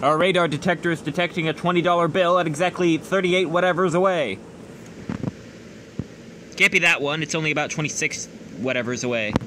Our radar detector is detecting a $20 bill at exactly 38 whatevers away. Can't be that one, it's only about 26 whatevers away.